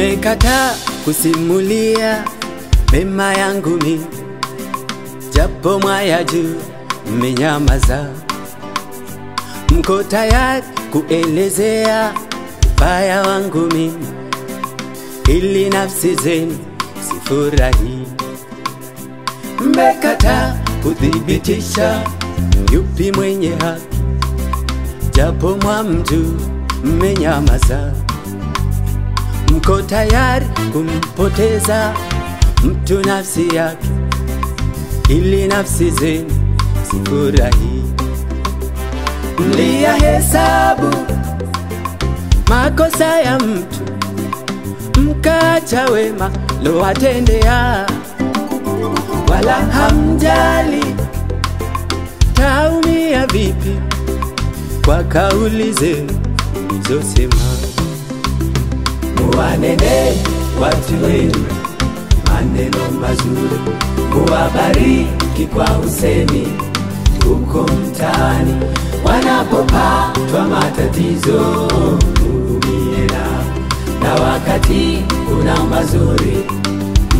Mmekataa kusimulia mema yangu mi, japo mwaya juu mmenyamaza. Mko tayari kuelezea ubaya wangu mi, ili nafsi zenu sifurahi. Mmekataa kuthibitisha yupi mwenye haki, japo mwamjuu mmenyamaza. Mko tayari kumpoteza mtu nafsi yake, ili nafsi zenu zifurahi. Mlia hesabu makosa ya mtu, mkaacha wema lowatendea, wala hamjali taumia vipi kwa kauli zenu mlizosema. Muwanene watu wenu maneno mazuri, muwabariki kwa usemi huko mtaani, wanapopatwa matatizo mhurumie nao, na wakati kuna mazuri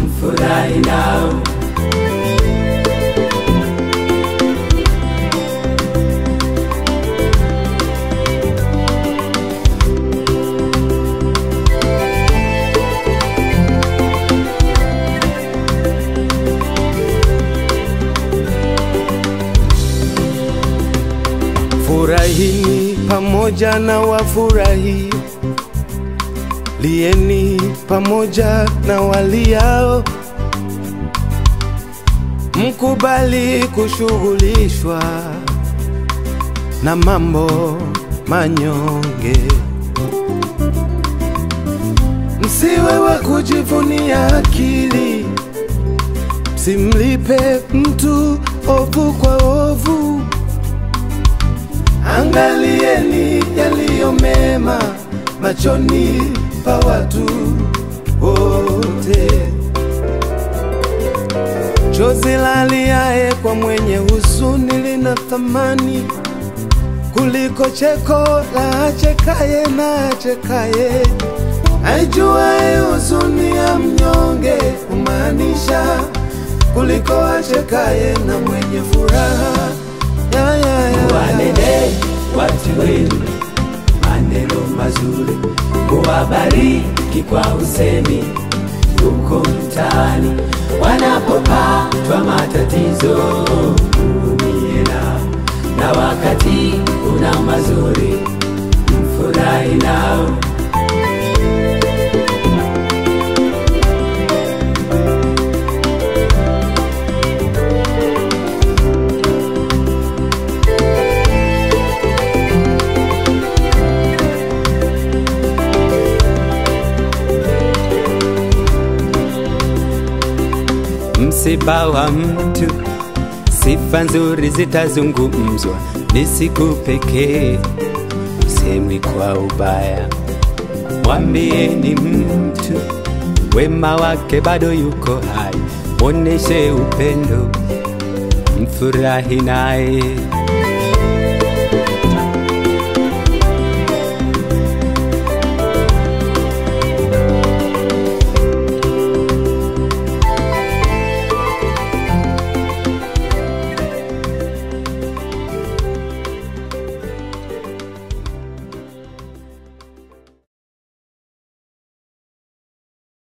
mfurahi nao. Furahini pamoja na wafurahi, lieni pamoja na waliao, mkubali kushughulishwa na mambo manyonge, msiwe wa kujivunia akili, msimlipe mtu ovu kwa. Angalieni yaliyo mema machoni pa watu wote. Chozi laliaye kwa mwenye huzuni lina thamani kuliko cheko la achekaye na achekaye. Aijuaye huzuni ya mnyonge humaanisha kuliko achekaye na mwenye furaha ya, ya, ya. Wanene watu wenu maneno mazuri, kuwabariki kwa usemi huko mtaani, wanapopatwa matatizo nao, na wakati una mazuri Msiba wa mtu, sifa nzuri zitazungumzwa, ni siku pekee, usemwi kwa ubaya. Mwambieni mtu wema wake bado yuko hai, moneshe upendo, mfurahi naye.